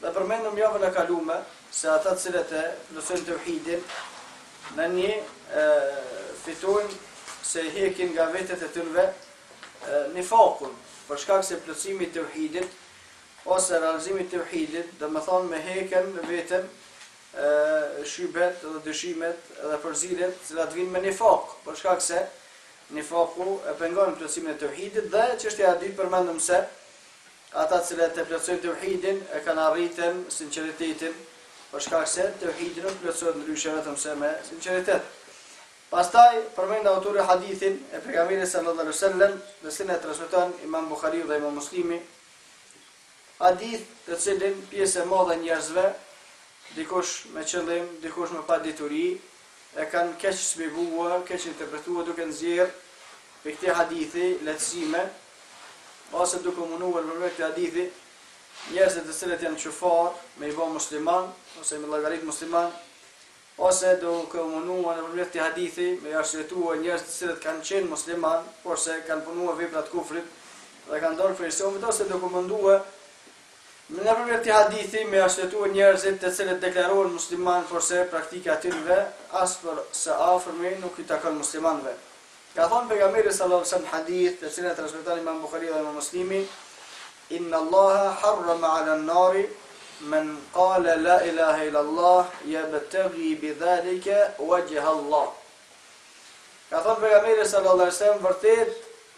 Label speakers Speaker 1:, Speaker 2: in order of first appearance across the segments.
Speaker 1: Dhe përmendëm javën e kalume se ata të cilët e plotësojnë teuhidin me një e fitojnë se e hekin nga vetet e tynve nifakun, për shkak se plotësimi i teuhidit ose realizimi i teuhidit do të thonë me heken veten shybet dhe dyshimet dhe përzierjet të cilat vijnë me nifak, për shkak se nifaku e pengon plotësimin e teuhidit dhe çështja e dytë përmendëm se Ata të cilët e plotësojnë teuhidin e kanë arritun sinqeritetin, për shkak se teuhidi nuk plotësohet ndryshe vetëm se me sinqeritet. Pastaj përmend autori hadithin e pejgamberit sallallahu alaihi wasallam, të cilin e transmeton Imam Buhariu dhe Imam Muslimi, hadith të cilin pjesë e madhe njerëzve, dikush me qëllim, dikush me padituri, e kanë keqshpjegua, keqinterpretua duke nxjerr prej këtij hadithi lehtësime ose duke u munduar nëpërmjet këtij hadithi njerëzit të cilët janë qufar me i bë musliman ose me llogarit musliman ose duke u munduar nëpërmjet këtij hadithi me i arsyetua njerëz të cilët kanë qenë musliman, por se kanë punuar vepra të kufrit dhe kanë dalë prej Islamit ose duke u munduar Me nëpërmjet këtij hadithi me i arsyetuar njerëzit të cilët deklarohen musliman porse praktika e tynve as për së afërmi nuk i takon muslimanëve. Ka thënë Pejgamberi sallallahu alejhi ve sellem hadith të cilin e transmeton Imam Buhariu dhe Imam Muslimi Inna Allaha harrama ala an-nari men qala la ilaha illa Allah yabtaghi bi dhalika wajha Allah. Ka thënë Pejgamberi sallallahu alejhi ve sellem vërtet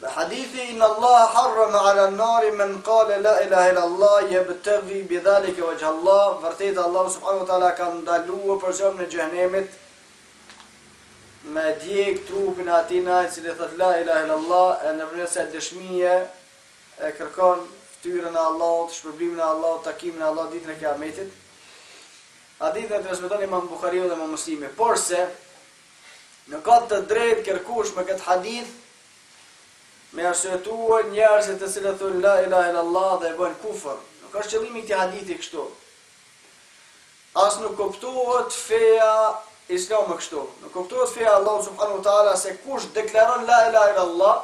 Speaker 1: Dhe hadithi inna Allaha harrama ala an-nari men kale la ilahe ila Allah jebtegi bidhalike vexhhe Allah vërtet Allah subhanahu wa taala ka ndaluë për zjarmin e xhehenemit me djek trupin e atina i cili thot la ilahe ila Allah e nëpërmes kësaj dëshmie e kërkon ftyrën e Allahut shpërblimin e Allahut takimin e Allahut ditën e kiametit hadithin e transmeton imam Buhariu dhe imam Muslimi por se Nuk ka të drejtë kërkush me këtë hadith me arsyetue njerëzit të cilët thonë la ilahe illallah dhe e bëjnë kufër. Nuk është qëllimi i këtij hadithi kështu. As nuk kuptohet feja islame kështu. Nuk kuptohet feja e Allahut subhanahu wa taala se kush deklaron la ilahe illallah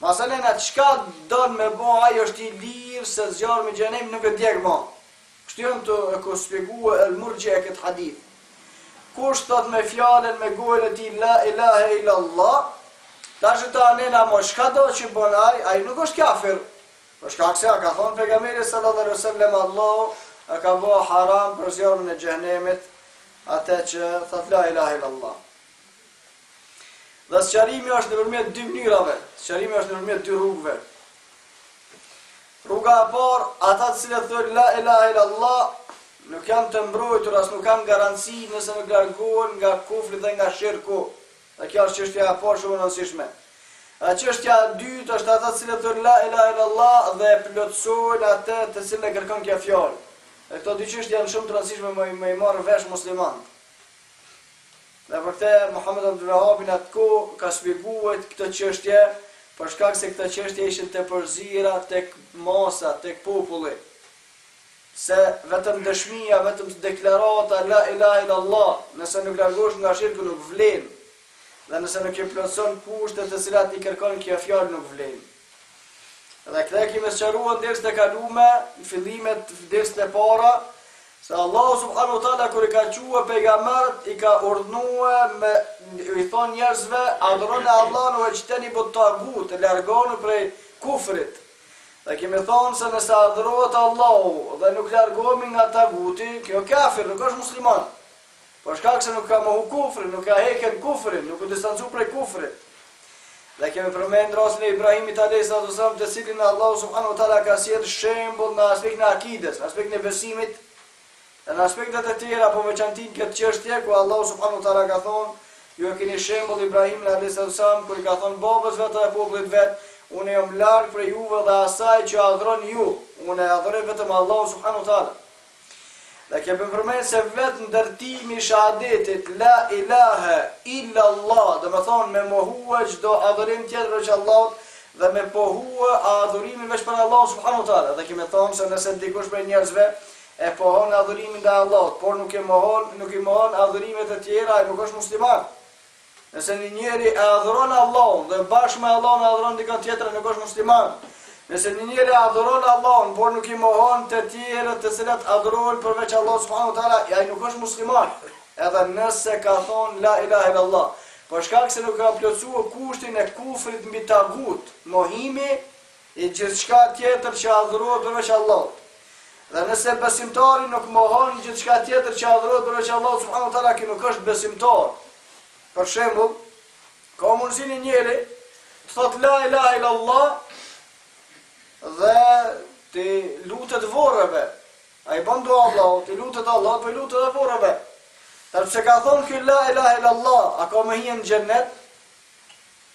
Speaker 1: masanena çka don me bo, ai është i lirë se zjarmi xhehenemit nuk e djeg ma. Kështu e kanë shpjegue El Murxhie këtë hadith, Kush thot me fjalën me gojën e tij la ilahe ila Allah, tash masanena ma çka do që bën ai, ai nuk është kafir, për shkak se ka thonë pejgamberi sallallahu alaihi wasallam Allahu e ka bo haram për zjarmin e xhehenemit atë që thot la ilahe ila Allah. Dhe sqarimi është nëpërmjet dy mënyrave, sqarimi është nëpërmjet dy rrugëve. Rruga e parë, ata të cilët thonë la ilaha illallah, nuk janë të mbrojtur, as nuk kanë garanci nëse nuk largohen nga kufri dhe nga shirku. Dhe kjo është çështja e parë shumë e rëndësishme. A çështja e dytë është ata të cilët thonë la ilaha illallah dhe e plotësojnë atë të cilën e kërkon kjo fjalë. Dhe këto dy çështje janë shumë të rëndësishme me i marr vesh muslimanët. Dhe për këtë Muhamed Abdulvahabi në atë kohë ka shpjegu këto çështje për shkak se këto çështje ishin të përziera tek masa, tek populli. Se vetëm dëshmia, vetëm deklarata la ilahe illallah, nëse nuk largohesh nga shirku nuk vlen. Dhe nëse nuk i plotëson kushtet të cilat i kërkon kjo fjalë nuk vlen. Dhe këtë e kemi sqaruar në dersin e kalume, në fillimet në derset e para, se Allahu subhanahu wa taala kur i ka çue pejgamberët i ka urdhënue me i thon njerëzve adhuroni Allahun wa ixhtenibu tagut, largoni prej kufrit. Dhe kemi thonë se nëse adhurohet Allahu dhe nuk largohemi nga taguti, kjo kafir, nuk është musliman. për shkak se nuk ka mohu kufrin, nuk ka heken kufrin, nuk u distancu prej kufrit. Dhe kemi përmend rastin e Ibrahimit alayhis salam, të cilin Allahu subhanahu wa taala ka sjell shembull në aspektin e akides, në aspektin e besimit, dhe në aspektet e tjera po veçanti n'këtë çështje ku Allahu subhanahu wa taala ka thonë Ju e keni shembull Ibrahimin alayhis salam kur i ka thonë babës vet dhe popullit vet, unë jom larg prej juve dhe asaj që adhuron ju, unë e adhuroj vetëm Allahun subhanahu wa taala. Dhe kemi përmenë se vetë ndërtimi i shahadetit, la ilahe, illa Allah, domethonë me mohue çdo adhurim tjetër veç Allahut, dhe me pohue adhurimin veç për Allah subhanu tala. Dhe kemi thonë se nëse dikush prej njerëzve e pohon adhurimin ndaj Allahut, por nuk i mohon, nuk i mohon adhurimet e tjera, ai nuk është musliman. Nëse një njeri e adhuron Allahun dhe bashkë me Allahun e adhuron dikon tjetër nuk është musliman. Nëse një njeri e adhuron Allahun, por nuk i mohon të tjerët të cilët adhurohen përveç Allahut subhanahu wa taala, ai nuk është musliman. Edhe nëse ka thon la ilaha illallah, për shkak se nuk e ka plotësuar kushtin e kufrit bi tagut, mohimi i gjithçka tjetër që adhurohet përveç Allahut. Dhe nëse besimtari nuk mohon gjithçka tjetër që adhurohet përveç Allahut subhanahu teala, ky nuk është besimtar. Për shembull, ka mundësi një njeri të thot la ilaha illa Allah dhe t'i lutet vorreve. Ai bon dua Allahut, t'i lutet Allahut, po lutet edhe vorreve. E pse ka thonë ky la ilaha illa Allah, a ka me hi n'xhennet?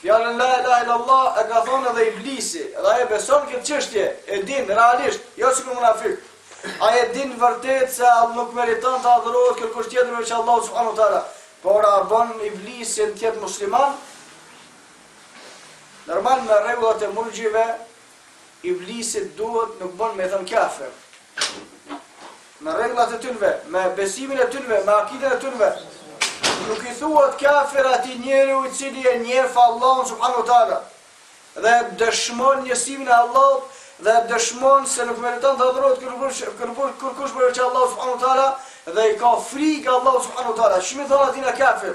Speaker 1: Fjalën la ilaha illallah e ka thonë edhe iblisi, edhe ai e beson këtë çështje, e din realisht, jo sikur munafik. Ai e din vërtet se Allah nuk meriton të adhurohet kërkush tjetër veç Allahu subhanahu wa taala. Por a bën iblisin të jetë musliman? Normal me rregullat e murxhive, Iblisit duhet nuk bën me i thënë kafir. Me rregullat e tynve, me besimin e tynve, me akiden e tynve. Nuk i thuhet kafir atij njeriu i cili e njef Allahun subhanu tala. Dhe dëshmon njësimin e Allahut dhe dëshmon se nuk meriton të adhurohet kërkush përveç Allahu subhanahu wa taala dhe i ka frikë Allahu subhanahu wa taala. Qysh me i thon atina kafir.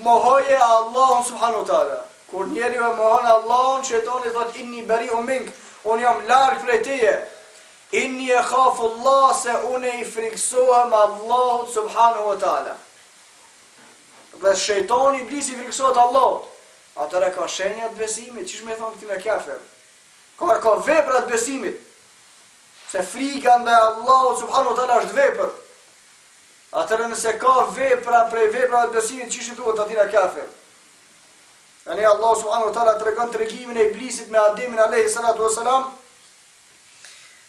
Speaker 1: Mohoje Allahun subhanu tala. Kur njeriu e mohon Allahun, shejtani thot inni bari'un mink, unë jam larg prej teje. Inni ekhafu Allah se unë i friksohem Allahut subhanu wa ta'ala. Dhe shejtani iblisi i friksohet Allahut. Atëherë ka shenja t'besimit, qysh me i thonë këtina kafir? Ka, ka vepra t'besimit. Se frika ndaj Allahut subhanu wa ta'ala është vepër. Atëherë nëse ka vepra prej veprave të besimit, qysh i thuhet atina kafir? Ani Allahu subhanahu wa taala tregon tregimin e iblisit me Ademin alayhi salatu wasalam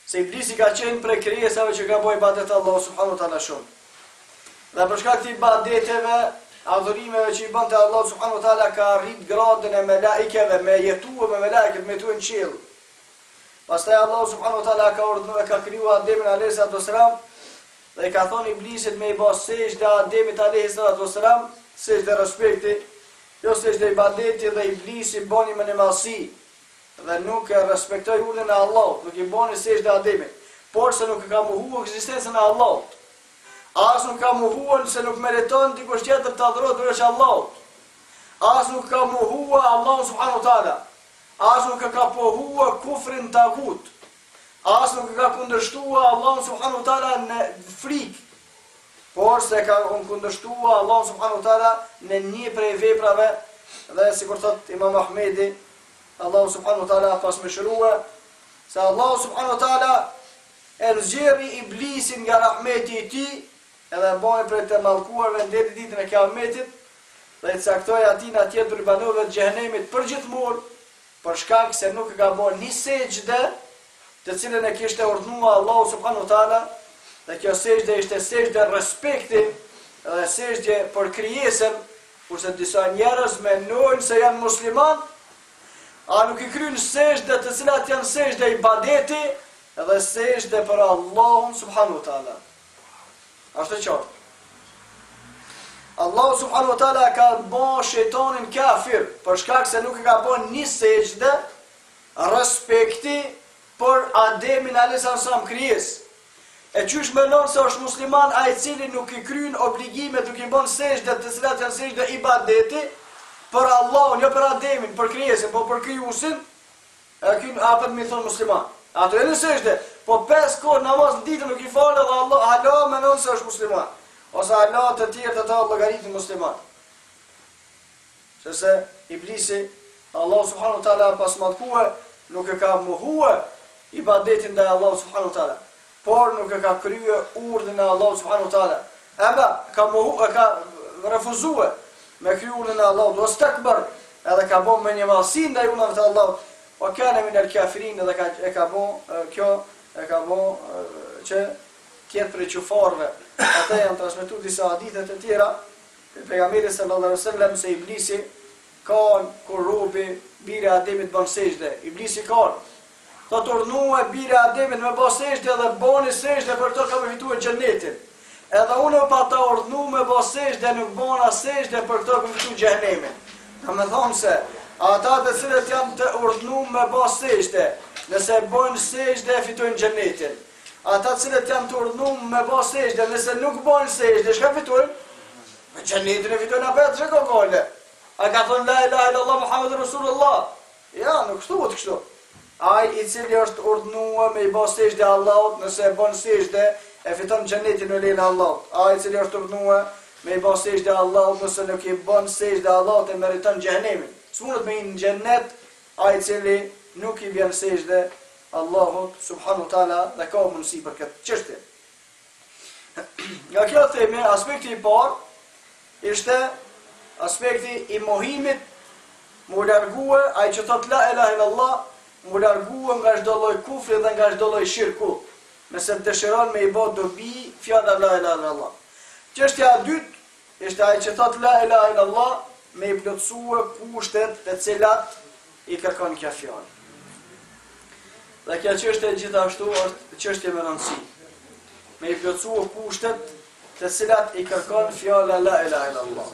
Speaker 1: se iblisi ka qenë prej krijesave që ka bo ibadet Allahu subhanahu wa taala shumë. Dhe për shkak të ibadeteve, adhurimeve që i bënte Allahu subhanahu wa taala ka arrit gradën e melaikeve, me jetuar me melaiket, me jetu në qiell. Pastaj Allahu subhanahu wa taala ka urdhëruar ka krijuar Ademin alayhi salatu wasalam Dhe i ka thonë Iblisit me i ba sejde Ademit alejhi salatu ue selam, sejde respekti, jo sejde ibadeti dhe Iblisi boni mendjemadhësi dhe nuk e respektoi urdhrin e Allahut, nuk i boni sejde Ademit, porse nuk e ka mohu ekzistencën e Allahut. As nuk ka mohuar se nuk meriton dikush tjetër të adhurohet përveç Allahut. As nuk ka mohua Allahun subhanahu wa taala. As nuk e ka pohua kufrin tagut, As nuk e ka kundërshtua Allahu subhanahu wa taala në frikë, por se ka kundërshtua Allahu subhanahu wa taala në një prej veprave dhe sikur thot Imam Ahmedi, Allahu subhanahu wa taala e past mëshirua se Allahu subhanahu wa taala e nxjerri iblisin nga rahmeti i tij edhe e bëri prej të mallkuarve deri ditën e kiametit dhe i caktoi atina të jetë prej banorëve të xhehnemit për gjithmonë për shkak se nuk ka bo një sexhde të cilën e kishte urdhnua Allahu subhanahu wa taala dhe kjo sexhde ishte sexhde respekti dhe sexhde për krijesën kurse disa njerëz mendojnë se janë musliman a nuk i kryjnë sexhde të cilat janë sexhde ibadeti dhe sexhde për Allahun subhanahu wa taala Ashtë e qartë. Allahu subhanahu wa ta'ala e ka bo shejtanin kafir, për shkak se nuk e ka bo një sexhde respekti për Ademin alejhi selam, krijesë. E qysh menon se është musliman ai i cili nuk i kryn obligimet, nuk i bon sexhde të cilat janë sexhde ibadeti për Allahun, jo për Ademin, për krijesën, po për Krijuesin, E ky apet me i thonë musliman. Ato e në sexhde, po pesë kohë namaz në ditë nuk i falë dhe hala hala menon se është musliman. Ose hala të tjerët ta llogaritin musliman. Sepse iblisi, Allahu subhanahu tala pastë mallkue, nuk e ka mohue ibadetin ndaj Allahut subhanahu tala. por nuk e ka krye urdhrin e Allahut subhanahu wa taala, eba, ka mohu, e ka refuzue me kry urdhrin e Allahut, westekber, edhe ka bo mendjemadhësi ndaj urdhnave të Allahut, we kane minel kafirin edhe ka, e ka bo, kjo e ka bo që t'jetë prej qufarve, ata janë transmetu disa hadithe të tjera prej Pejgamberit sallallahu alaihi sallam, se iblisi kan kur robi, biri i Ademit bën sexhde, iblisi kan, Thotë u pat urdhnue biri i Ademit me ba sexhde dhe bani sexhde për këto ka me fitue Xhenetin. Edhe une u pata urdhnu me ba sexhde e nuk bana sexhde për këto kam me fitu Xhehenemin. Domethonë se, ata të cilët janë të urdhnu me ba sexhde, nëse e bojnë sexhde e fitojnë Xhenetin. Ata të cilët janë të urdhnu me ba sexhde, nëse nuk bojnë sexhde, shka fitojnë? Xhenetin e fitojnë apet, që ka kale? A ka thonë la ilaha illallah Muhammedun Rasulullah? Jo, nuk thuhet kështu. Ai i cili është urdhnue me i bo sexhde Allahut, nëse e bën sexhde, e fiton xhenetin me lejen e Allahut. Ai i cili është urdhnue me i bo sexhde Allahut, nëse nuk i bën sexhde Allahut, e meriton xhehenemin. S'mundet me hi në xhenet ai i cili nuk i bën sexhde Allahut subhanahu teala dhe ka mundësi për këtë çështje. Nga kjo themi, aspekti i parë, ishte aspekti i mohimit, m'u largue ai që thot la ilahe illallah, m'u largue nga çdo lloj kufri dhe nga çdo lloj shirku, nëse dëshiron me i bo dobi fjala la ilahe illallah. Çështja e dytë, Ishte ai që thotë la ilahe illallah me i plotësue kushtet të cilat i kërkon kjo fjalë. Dhe kjo çështje gjithashtu është çështje me rëndësi. Me i plotësue kushtet të cilat i kërkon fjala la ilahe illallah.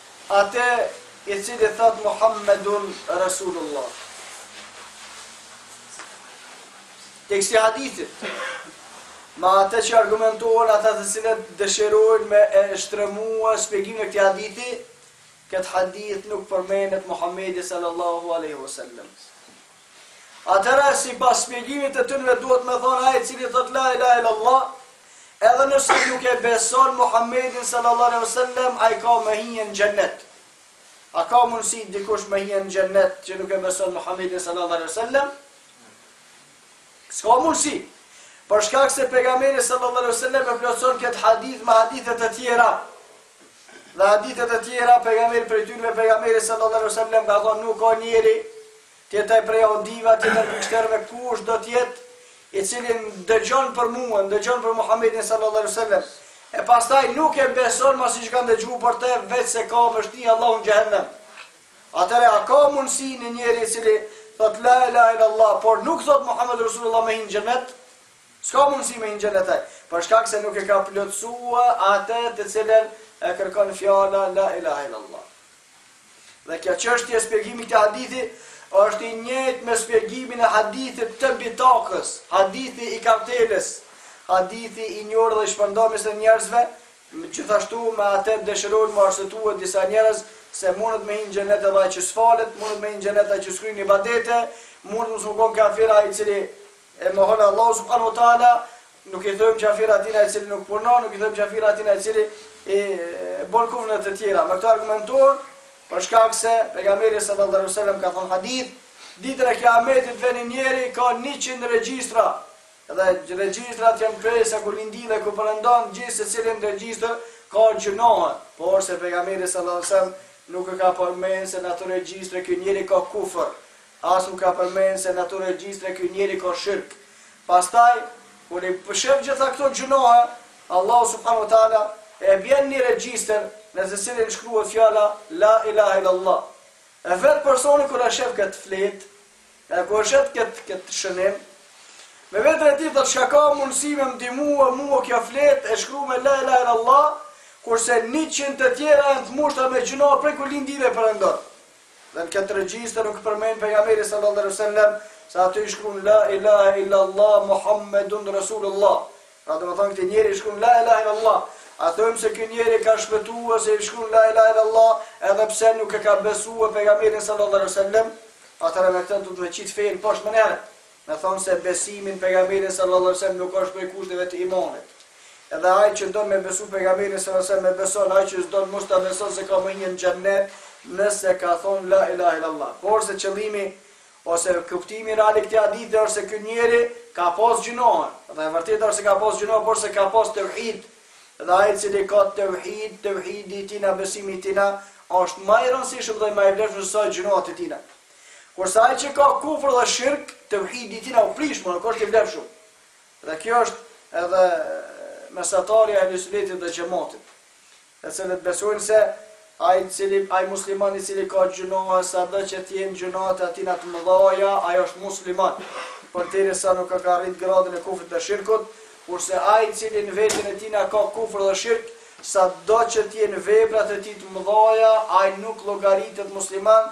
Speaker 1: Ate i cili thot Muhammedun Resulullah. Teksti i hadithit, me ate që argumentohen ata të cilët dëshirojnë me e shtremua shpjegimin e këtij hadithi, këtë hadith nuk përmenet Muhammedi sallallahu aleyhi wa sallam. Atëherë sipas shpjegimit të tyre duhet me thonë ai i cili thot la ilaha illallah, edhe nëse nuk e beson Muhammedin sallallahu alaihi wasallam, ai ka me hi në xhennet. A ka mundësi dikush me hi në xhennet që nuk e beson Muhammedin sallallahu alaihi wasallam? S'ka mundësi. Për shkak se pejgamberi sallallahu alaihi wasallam e plotëson këtë hadith me hadithe të tjera. Dhe hadithe të tjera prej tynve pejgamberi sallallahu alaihi wasallam ka thonë nuk ka njeri Të jetë prej jehudive, të jetë prej krishterve kush do të jetë i cili dëgjon për mua, dëgjon për Muhamedin sallallahu alaihi wasallam. E pastaj nuk e beson masi që ka dëgjuar për të, veç se ka me shti Allahu në xhehenem. Atëre a ka mundësi një njeri i cili thot la ilaha illa Allah, por nuk thot Muhammed Rasulullah me hin xhenet? S'ka mundësi me hin xhenet ai, për shkak se nuk e ka plotësuar atë të cilën e kërkon fjala la ilaha illa Allah. Dhe kjo çështje e shpjegimit të hadithit është i njëjtë me shpjegimin e hadithit të bitakës, hadithi i kartelës, hadithi i njohur dhe i shpërndarë mes njerëzve, gjithashtu me atë dëshirojnë me arsyetu disa njerëz se mundet me hin xhenet edhe ai që s'falet, mundet me hin xhenet ai që s'kryn ibadete, mundet mos me u kon kafir ai i cili E mohon Allahu subhanahu wa taala, nuk i thojmë qafir atijna i cili nuk punon, nuk i thojmë qafir atijna i cili i bën kufre të tjera. Me këto argumentojnë, për shkak se pejgamberi sallallahu alaihi wasallam ka thënë hadith, ditën e kiametit vjen një njeri ka 100 regjistra. Dhe regjistrat janë prej se ku lind dielli e ku perëndon gjithë secilin regjistër ka gjynahe. Por se pejgamberi sallallahu alaihi wasallam nuk e ka përmenë se në ato regjistre ky njeri ka kufër. As nuk ka përmend se në ato regjistre ky njeri ka shirk. Pastaj, kur i shef gjitha këto gjynahe, Allahu subhanu wa ta'ala e bjen një regjister në të cilin shkruhet fjala La ilahe illallah. E vetë personi kur e shef këtë fletë, e kur e shef këtë këtë shënim, me veten e tij thotë çka ka mundësi me ndihmua mua kjo fletë e shkruar me La ilahe illallah, kurse 100 të tjera janë të mbushura me gjynahe prej ku lind dielli e perëndon. Dhe në këtë regjistër nuk përmend pejgamberi sallallahu alaihi wasallam, se aty i shkruan la ilaha illa allah muhammedun rasulullah. Pra do të thonë këtij njeri i shkruan la ilaha illa allah. A them se ky njeri ka shpëtuar se i shkruan la ilaha illa allah, edhe pse nuk e ka besuar pejgamberin sallallahu alaihi wasallam? Atëherë me këtë do të me qit fenë poshtë menjëherë. Me thënë se besimi në Pejgamberin sallallahu alejhi ve sellem nuk është prej kushteve të imanit. Edhe ai që don me besu Pejgamberin sallallahu alejhi ve sellem e beson, ai që s'don mos ta beson se ka me hi në xhennet nëse ka thonë la ilahe illallah. Porse qëllimi ose kuptimi real i këtij hadithi është se ky njeri ka pas gjynahe, dhe e vërtetë është se ka pas gjynahe, porse ka pas tevhid, dhe ai i cili ka tevhid, tevhidi i tijna besimi i tijna është më i rëndësishëm dhe më i vlefshëm se sa gjynahet e tijna. Kurse ai që ka kufër dhe shirk, tevhidi i tij na u prish, më nuk është i vlefshëm. Dhe kjo është edhe mesatarja e Ehlusunnetit dhe Xhematit, të cilët besojnë se ai i cili ai musliman i cili ka gjynahe sa do që të jenë gjynahet e tina të mëdha, ai është musliman. Por deri sa nuk ka arrit gradën e kufrit dhe shirkut, kurse ai i cili në veten e tij ka kufër dhe shirk, sa do që të jenë veprat e tij të mëdha, ai nuk llogaritet musliman,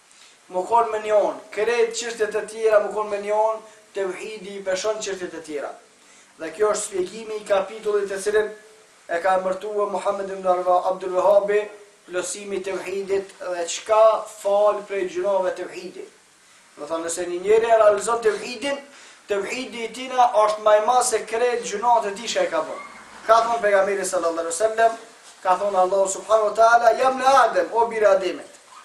Speaker 1: Me kon me njanën. Krejt çështjet e tjera me kon me njanën, teuhidi i peshon çështjet e tjera. Dhe kjo është shpjegimi i kapitullit të cilin e ka emërtue Muhammed ibn Abdul Vehabi, Plotësimi i teuhidit dhe çka falë prej gjynaheve teuhidi. Do thonë nëse një njeri e realizon teuhidin, teuhidi i tina është më i madh se krejt gjynahet e tij që i ka bo. Ka thonë pejgamberi sallallahu alaihi wasallam, ka thonë Allahu subhanahu wa taala, "Ja bne Adem, o bir i Ademit."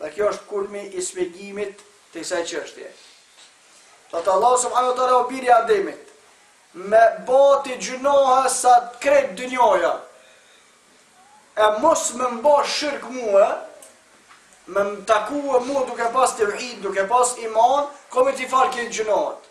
Speaker 1: Dhe kjo është kulmi i spjegimit të kësaj çështje. Thot Allahu subhanahu wa taala o biri Ademit, me ba ti gjynahe sa krejt dynjaja, e mos me m'ba shirk mua, me më takua mua duke pas teuhid, duke pas iman, kam me t'i falë krejt gjynahet.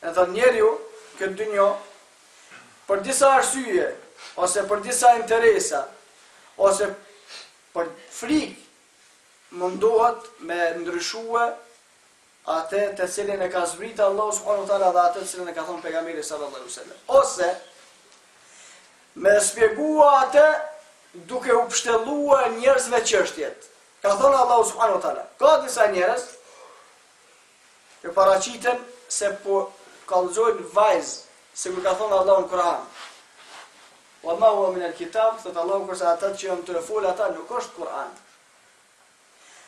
Speaker 1: Edhe njeriu, këtë dynja, për disa arsye, ose për disa interesa, ose për frikë, mundohet me ndryshue atë të cilin e ka zbritë Allah subhanu tala dhe atë të cilin e ka thonë pejgamberi sallallahu sallam. Ose, me spjegua atë duke u pështjellua njerëzve çështjet. Ka thonë Allah subhanu tala, ka disa njerëz, Që paraqiten se po kallxojnë vaz, sikur ka thënë Allahu në Kur'an. Wa ma huwa min al-kitab, thot Allahu kurse ata që janë tu folë ata nuk është Kur'an.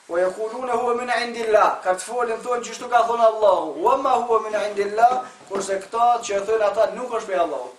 Speaker 1: Wa yaquluna huwa min indillah, kur të folin thonë qështu ka thënë Allahu. Wa ma huwa min indillah, kurse këta që e thonë ata nuk është prej Allahut.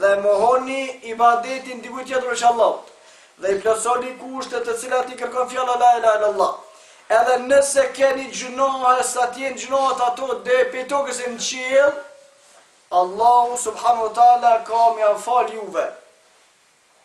Speaker 1: Dhe e mohoni ibadetin dikujt tjetër veç Allahut, dhe i plotësoni kushtet të cilat i kërkon fjala la ilahe illallah. Edhe nëse keni gjynahe sa të jenë gjynahet ato deri pej tokës e në qiell, Allahu subhanahu wa taala ka me jua fal juve.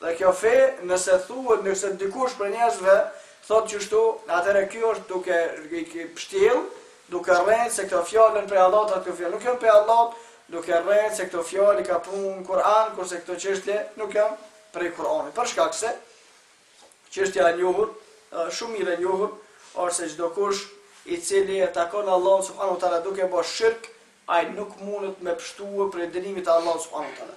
Speaker 1: Dhe kjo fe nëse thuhet nëse dikush prej njerëzve thotë kështu atëherë ky është duke pshtjellë duke rrejtë se këto fjalë janë prej Allahut a këto fjalë nuk janë prej Allahut duke rrejtë se këto fjalë i ka thonë në Kur'an kurse këto çështje nuk janë prej Kur'anit për shkak se çështja e njohur shumë mirë e njohur është se çdo kush i cili e takon Allahun subhanuhu teala duke bërë shirk ai nuk mundet me pështue prej dënimit të Allahut subhanuhu teala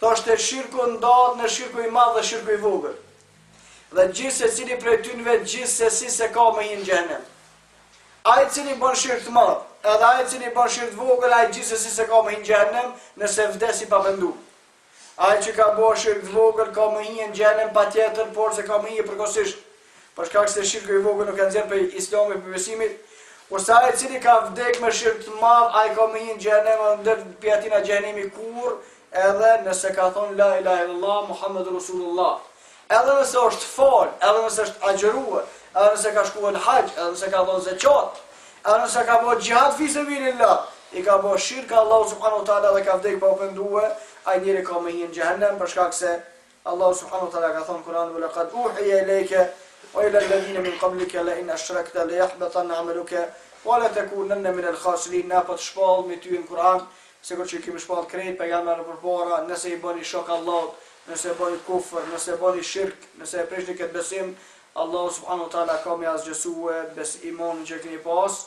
Speaker 1: Thoshte shirku ndahet në shirku i madh dhe shirku i vogël. Dhe gjithsecili prej tyneve gjithsesi se ka me hi në xhehenem. Ai cili bën shirk të madh, edhe ai cili bën shirk të vogël, ai gjithsesi se ka me hi në xhehenem, nëse vdes i papendu. Ai që ka bërë shirk të vogël ka me hi në xhehenem patjetër, por se ka me hi përkohësisht. Për shkak se shirku i vogël nuk e nxjerr prej Islamit prej besimit, kurse ai i cili ka vdek me shirk të madh, ai ka me hi në xhehenem dhe s'del pi atina xhehenemi kurrë edhe nëse ka thonë la ilahe illallah Muhammedur Rasulullah. Edhe nëse është fal, edhe nëse është agjëruar, edhe nëse ka shkuar në haxh, edhe nëse ka dhënë zeqat, edhe nëse ka bërë xhihad fi sabilillah, i ka bërë shirk Allahu subhanahu wa taala dhe ka vdek pa u penduar, ai njeri ka me hi në xhehenem për shkak se Allahu subhanahu wa taala ka thënë në Kur'an wa laqad uhiya ilayka wa ila alladhina min qablika la in ashrakta la yahbatan 'amaluka wa la takunanna min al-khasirin na po ta shpallim ty në Kur'an sikur që kemi shpall krejt pejgamber përpara nëse i bëni shok Allahut nëse bëni kufër nëse bëni shirk nëse e prishni këtë besim Allahu subhanahu wa taala ka me asgjësue bes imanin që keni pas